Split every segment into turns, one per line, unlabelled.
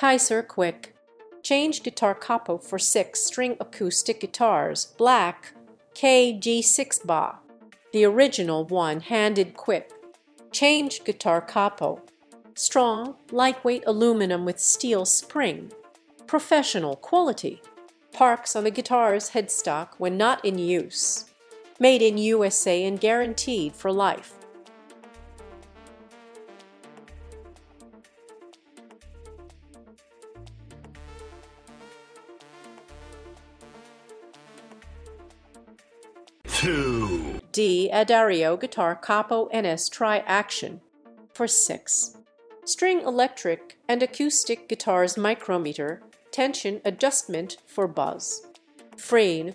Kyser Quick. Change guitar capo for 6 string acoustic guitars, black, KG6 Ba. The original one-handed Quick. Change guitar capo. Strong, lightweight aluminum with steel spring. Professional quality. Parks on the guitar's headstock when not in use. Made in USA and guaranteed for life.
Two,
D'Addario Guitar Capo NS Tri-Action for 6. String electric and acoustic guitars micrometer, tension adjustment for buzz. Frame,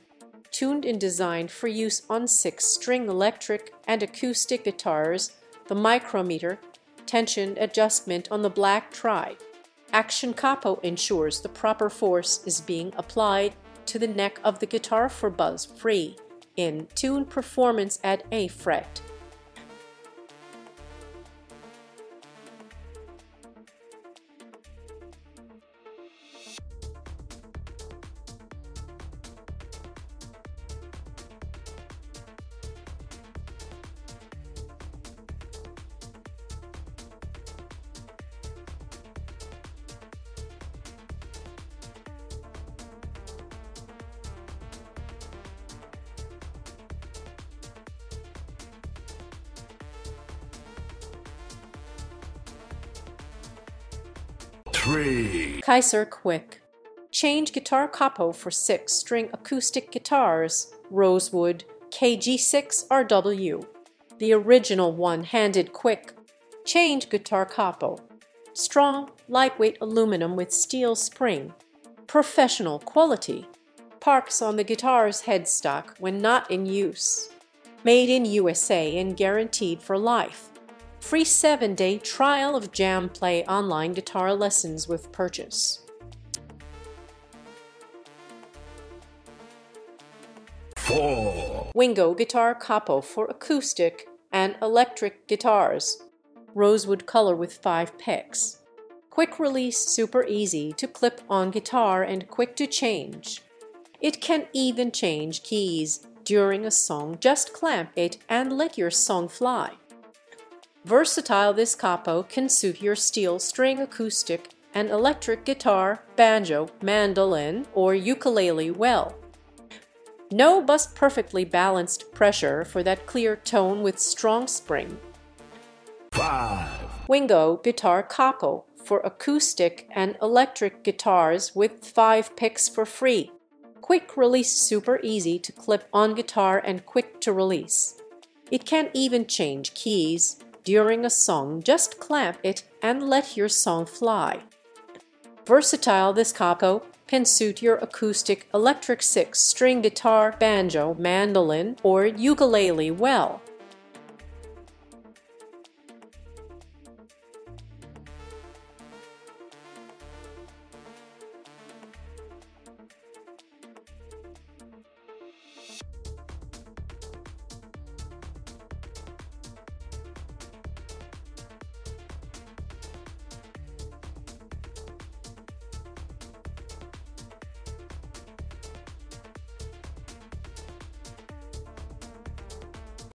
tuned and designed for use on 6 string electric and acoustic guitars, the micrometer, tension adjustment on the black tri. Action Capo ensures the proper force is being applied to the neck of the guitar for buzz free in tune performance at A fret.
Three,
Kyser Quick. Change guitar capo for 6 string acoustic guitars, Rosewood KG6RW. The original one-handed Quick. Change guitar capo. Strong, lightweight aluminum with steel spring. Professional quality. Parks on the guitar's headstock when not in use. Made in USA and guaranteed for life. Free 7-day trial of Jam Play online guitar lessons with purchase.
four,
Wingo Guitar Capo for acoustic and electric guitars. Rosewood color with 5 picks. Quick release super easy to clip on guitar and quick to change. It can even change keys during a song. Just clamp it and let your song fly. Versatile this capo can suit your steel string acoustic and electric guitar, banjo, mandolin, or ukulele well. No but perfectly balanced pressure for that clear tone with strong spring.
five,
Wingo Guitar Capo for acoustic and electric guitars with 5 picks for free. Quick release super easy to clip on guitar and quick to release. It can even change keys during a song. Just clamp it and let your song fly. Versatile this capo can suit your acoustic electric 6 string guitar, banjo, mandolin, or ukulele well.